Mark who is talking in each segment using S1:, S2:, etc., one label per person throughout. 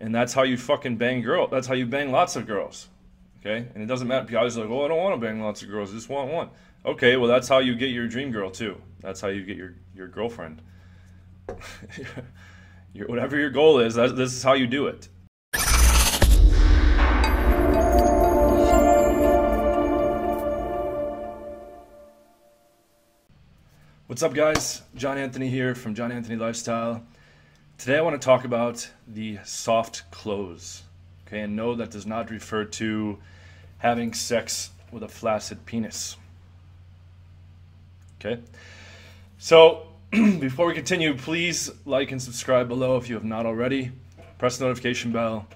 S1: And that's how you fucking bang girl. That's how you bang lots of girls. Okay? And it doesn't matter. Are like, oh, I don't want to bang lots of girls. I just want one. Okay, well, that's how you get your dream girl, too. That's how you get your, your girlfriend. your, whatever your goal is, that, this is how you do it. What's up, guys? John Anthony here from John Anthony Lifestyle. Today, I want to talk about the soft close. Okay, and no, that does not refer to having sex with a flaccid penis. Okay, so before we continue, please like and subscribe below if you have not already. Press the notification bell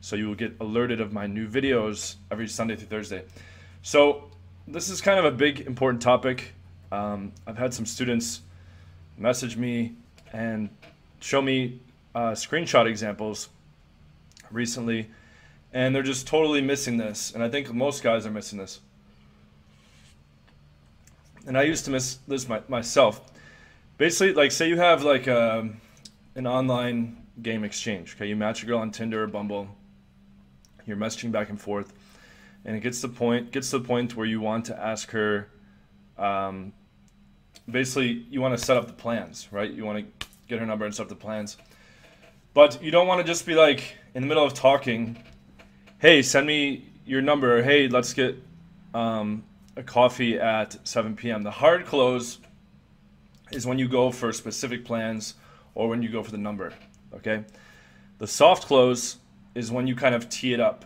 S1: so you will get alerted of my new videos every Sunday through Thursday. So, this is kind of a big, important topic um, I've had some students message me and show me uh, screenshot examples recently, and they're just totally missing this. And I think most guys are missing this. And I used to miss this my, myself. Basically, like say you have like a, um, an online game exchange. Okay, you match a girl on Tinder or Bumble. You're messaging back and forth, and it gets to the point gets to the point where you want to ask her um, basically you want to set up the plans, right? You want to get her number and stuff, the plans. But you don't want to just be like in the middle of talking, hey, send me your number. Hey, let's get um, a coffee at 7 p.m. The hard close is when you go for specific plans or when you go for the number, okay? The soft close is when you kind of tee it up.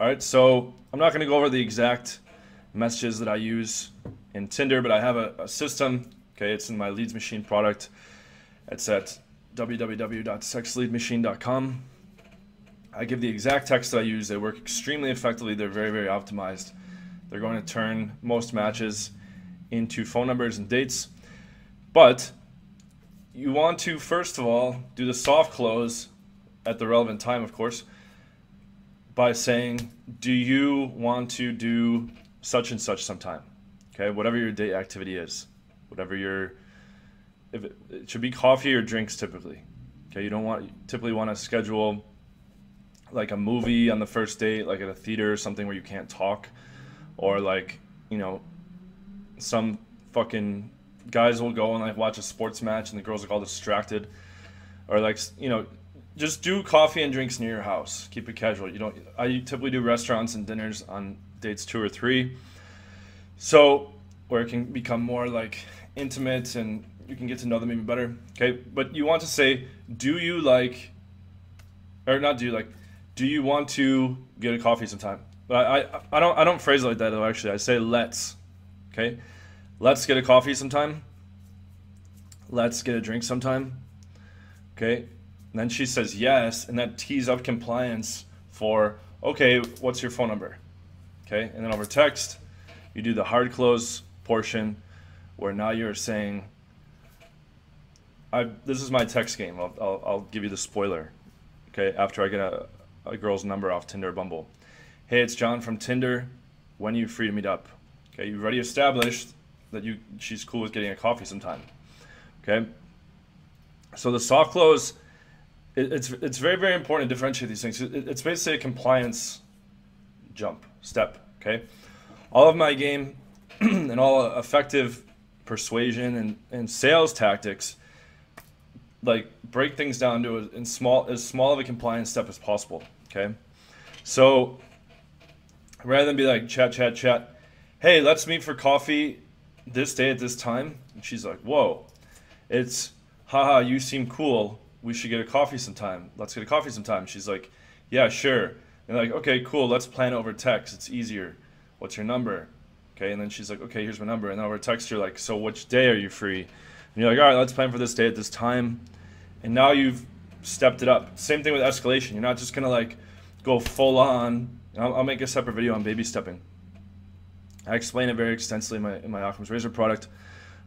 S1: All right, so I'm not going to go over the exact messages that I use in Tinder, but I have a, a system. Okay, it's in my leads machine product. It's at www.sexleadmachine.com. I give the exact text I use. They work extremely effectively. They're very, very optimized. They're going to turn most matches into phone numbers and dates. But you want to, first of all, do the soft close at the relevant time, of course, by saying, Do you want to do such and such sometime? Okay, whatever your date activity is, whatever your if it, it should be coffee or drinks typically. Okay, you don't want typically want to schedule like a movie on the first date, like at a theater or something where you can't talk, or like you know some fucking guys will go and like watch a sports match and the girls are all distracted, or like you know just do coffee and drinks near your house. Keep it casual. You don't. I typically do restaurants and dinners on dates two or three. So where it can become more like intimate and you can get to know them even better. Okay, but you want to say, do you like, or not do you like, do you want to get a coffee sometime? But I, I, I don't I don't phrase it like that though. Actually, I say let's. Okay, let's get a coffee sometime. Let's get a drink sometime. Okay, and then she says yes, and that tees up compliance for okay. What's your phone number? Okay, and then over text, you do the hard close portion where now you're saying, I, this is my text game. I'll, I'll, I'll give you the spoiler. Okay, after I get a, a girl's number off Tinder Bumble. Hey, it's John from Tinder. When are you free to meet up? Okay, you've already established that you she's cool with getting a coffee sometime. Okay. So the soft close, it, it's it's very very important to differentiate these things. It, it's basically a compliance jump step. Okay all of my game and all effective persuasion and, and sales tactics like break things down to a, in small as small of a compliance step as possible okay? So rather than be like chat chat chat hey let's meet for coffee this day at this time and she's like whoa it's haha you seem cool. We should get a coffee sometime. Let's get a coffee sometime. She's like yeah sure. And like okay cool let's plan over text. It's easier. What's your number? Okay, and then she's like, okay, here's my number. And then over text, you're like, so which day are you free? And you're like, all right, let's plan for this day at this time. And now you've stepped it up. Same thing with escalation. You're not just gonna like go full on. I'll, I'll make a separate video on baby stepping. I explain it very extensively in my, in my Occam's Razor product.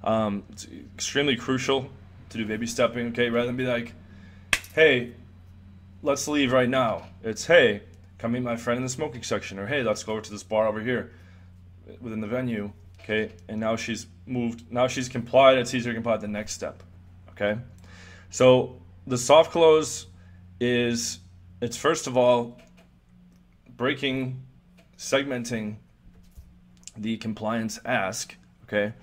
S1: Um, it's extremely crucial to do baby stepping, okay? Rather than be like, hey, let's leave right now. It's, hey, come meet my friend in the smoking section, or hey, let's go over to this bar over here within the venue. Okay, and now she's moved. Now she's complied. It's easier to comply the next step. Okay, so the soft close is it's first of all breaking, segmenting the compliance ask, okay,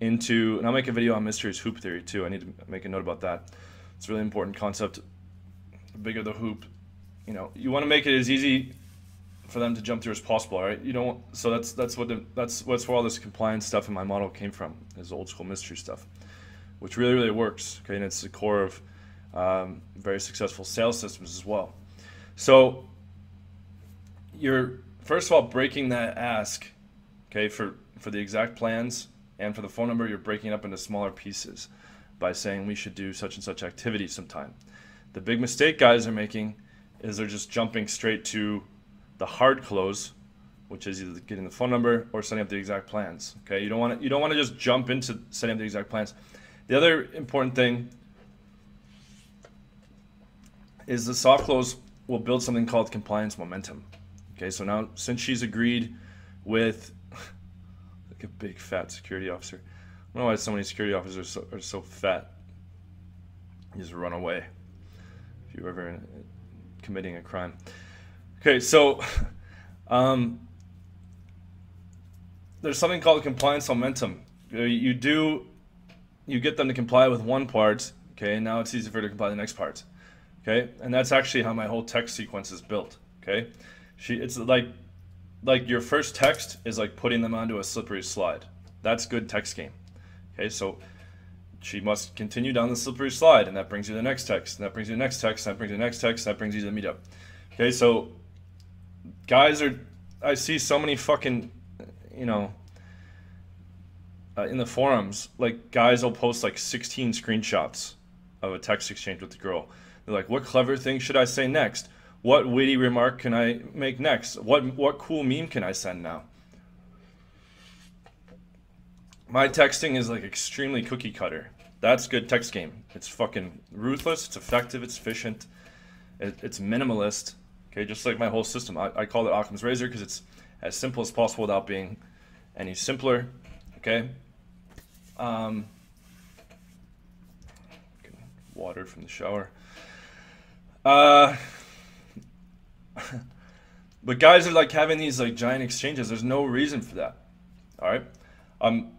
S1: into, and I'll make a video on Mystery's hoop theory too. I need to make a note about that. It's a really important concept. The bigger the hoop, you know, you want to make it as easy for them to jump through as possible, right? You don't. So that's that's what the, that's what's where all this compliance stuff in my model came from, is old school mystery stuff, which really really works. Okay, and it's the core of um, very successful sales systems as well. So you're first of all breaking that ask, okay, for for the exact plans and for the phone number, you're breaking up into smaller pieces by saying we should do such and such activity sometime. The big mistake guys are making is they're just jumping straight to the hard close, which is either getting the phone number or setting up the exact plans. Okay, you don't want to you don't want to just jump into setting up the exact plans. The other important thing is the soft close will build something called compliance momentum. Okay, so now since she's agreed with like a big fat security officer, I don't know why so many security officers are so, are so fat. You just run away if you're ever committing a crime. Okay, so um, there's something called compliance momentum. You do, you get them to comply with one part. Okay, now it's easy for her to comply the next part. Okay, and that's actually how my whole text sequence is built. Okay, she it's like like your first text is like putting them onto a slippery slide. That's good text game. Okay, so she must continue down the slippery slide, and that brings you to the next text, and that brings you to the next text, and that brings you the next text, and that brings you to the meetup. Okay, so guys are, I see so many fucking, you know, uh, in the forums, like guys will post like 16 screenshots of a text exchange with the girl. They're like, what clever thing should I say next? What witty remark can I make next? What what cool meme can I send now? My texting is like extremely cookie cutter. That's good text game. It's fucking ruthless. It's effective. It's efficient. It, it's minimalist. Okay, just like my whole system. I, I call it Occam's razor because it's as simple as possible without being any simpler. Okay. Um, water from the shower. Uh, but guys are like having these like giant exchanges. There's no reason for that. All right. Um,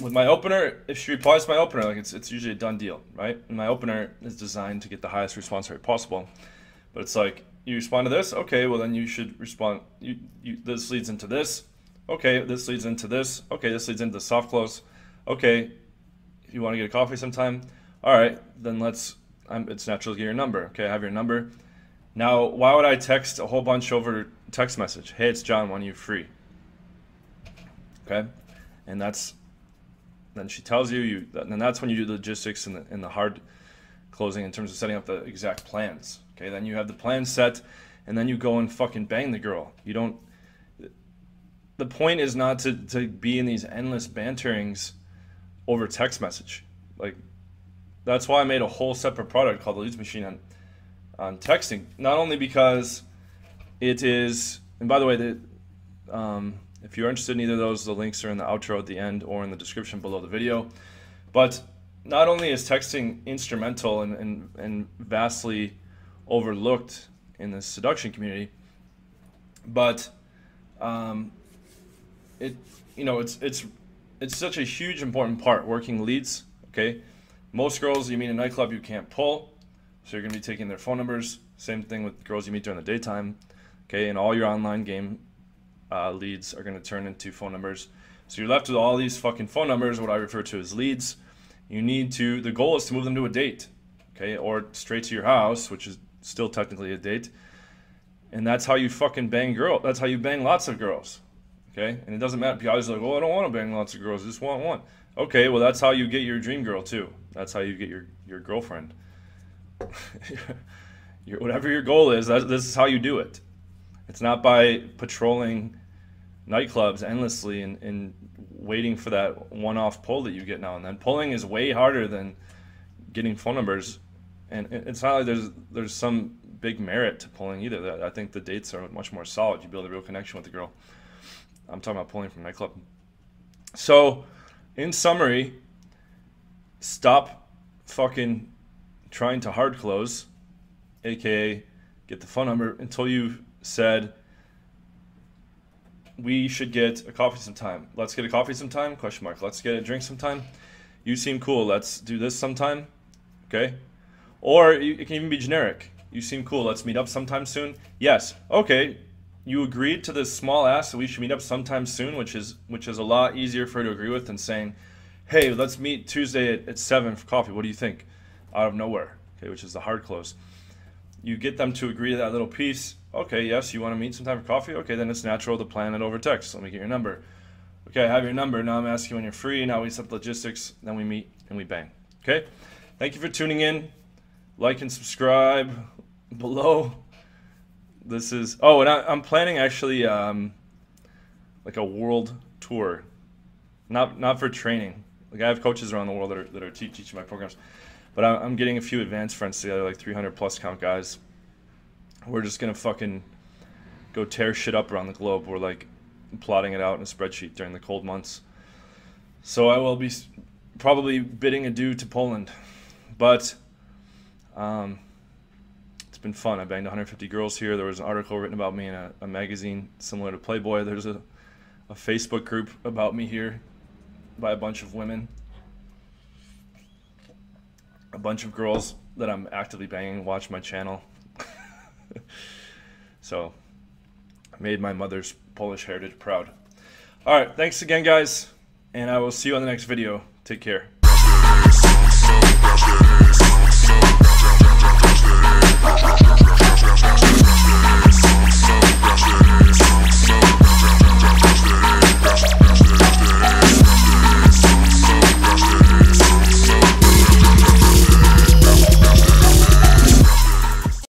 S1: with my opener, if she replies to my opener, like it's it's usually a done deal, right? And my opener is designed to get the highest response rate possible. But it's like you respond to this, okay, well then you should respond. You, you this leads into this. Okay, this leads into this. Okay, this leads into soft close. Okay, you want to get a coffee sometime? All right, then let's. I'm, it's natural to get your number. Okay, I have your number. Now, why would I text a whole bunch over text message? Hey, it's John. When are you free? Okay, and that's then she tells you you. And that's when you do the logistics and the, and the hard closing in terms of setting up the exact plans. Okay, then you have the plan set, and then you go and fucking bang the girl. You don't. The point is not to, to be in these endless banterings over text message. Like, that's why I made a whole separate product called the Leads Machine on, on texting. Not only because it is, and by the way, the, um, if you're interested in either of those, the links are in the outro at the end or in the description below the video. But not only is texting instrumental and, and, and vastly overlooked in the seduction community, but um, it you know it's it's it's such a huge important part working leads. Okay, most girls you meet in a nightclub you can't pull, so you're gonna be taking their phone numbers. Same thing with girls you meet during the daytime. Okay, and all your online game uh, leads are gonna turn into phone numbers. So you're left with all these fucking phone numbers, what I refer to as leads. You need to. The goal is to move them to a date, okay, or straight to your house, which is still technically a date. And that's how you fucking bang girl. That's how you bang lots of girls. Okay? And it doesn't matter. Guys are like, well, I don't want to bang lots of girls. I just want one. Okay, well, that's how you get your dream girl, too. That's how you get your, your girlfriend. your, whatever your goal is, that, this is how you do it. It's not by patrolling nightclubs endlessly and, and waiting for that one off pull that you get now and then. Pulling is way harder than getting phone numbers and it's not like there's there's some big merit to pulling either. I think the dates are much more solid. You build a real connection with the girl. I'm talking about pulling from nightclub. So, in summary, stop fucking trying to hard close, aka get the phone number until you've said we should get a coffee sometime. Let's get a coffee sometime? Question mark. Let's get a drink sometime. You seem cool. Let's do this sometime. Okay. Or it can even be generic. You seem cool. Let's meet up sometime soon. Yes. Okay. You agreed to this small ask that we should meet up sometime soon, which is which is a lot easier for her to agree with than saying, "Hey, let's meet Tuesday at, at seven for coffee. What do you think?" Out of nowhere. Okay, which is the hard close. You get them to agree to that little piece. Okay, yes, you want to meet sometime for coffee. Okay, then it's natural to plan it over text. Let me get your number. Okay, I have your number. Now I'm asking when you're free. Now we set the logistics. Then we meet and we bang. Okay. Thank you for tuning in. Like and subscribe below. This is oh, and I, am planning actually um, like a world tour, not not for training. Like I have coaches around the world that are that are te- teaching my programs, but I, I'm getting a few advanced friends together, like 300 plus count guys. We're just gonna fucking go tear shit up around the globe. We're like plotting it out in a spreadsheet during the cold months. So I will be probably bidding adieu to Poland, but um, it's been fun. I banged 150 girls here. There was an article written about me in a, a magazine similar to Playboy. There's a, a Facebook group about me here by a bunch of women. A bunch of girls that I'm actively banging watch my channel. so, made my mother's Polish heritage proud. All right, thanks again, guys, and I will see you on the next video. Take care. Gracias.